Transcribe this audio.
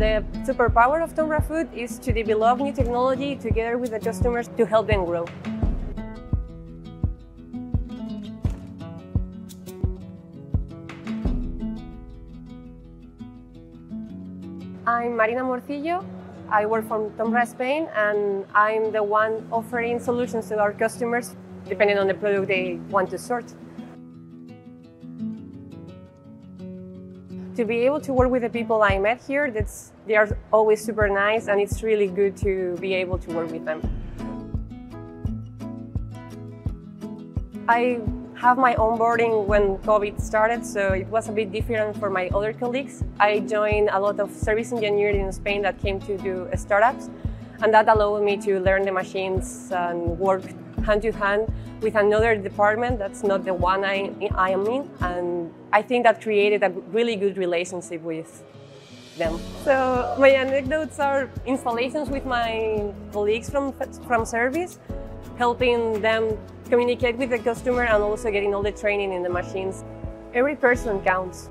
The superpower of Tomra Food is to develop new technology together with the customers to help them grow. I'm Marina Morcillo. I work for Tomra Spain and I'm the one offering solutions to our customers depending on the product they want to sort. To be able to work with the people I met here, that's, they are always super nice and it's really good to be able to work with them. I have my onboarding when COVID started, so it was a bit different for my other colleagues. I joined a lot of service engineers in Spain that came to do startups, and that allowed me to learn the machines and work hand to hand with another department that's not the one I, I am in, and I think that created a really good relationship with them. So my anecdotes are installations with my colleagues from, from service, helping them communicate with the customer and also getting all the training in the machines. Every person counts.